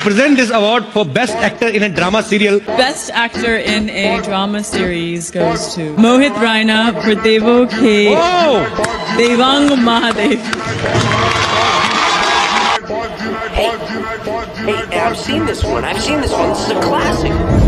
present this award for best actor in a drama serial. Best actor in a drama series goes to Mohit Raina for Devon Ke Oh, Devang Mahadev. Hey, hey, I've seen this one. I've seen this one. This is a classic.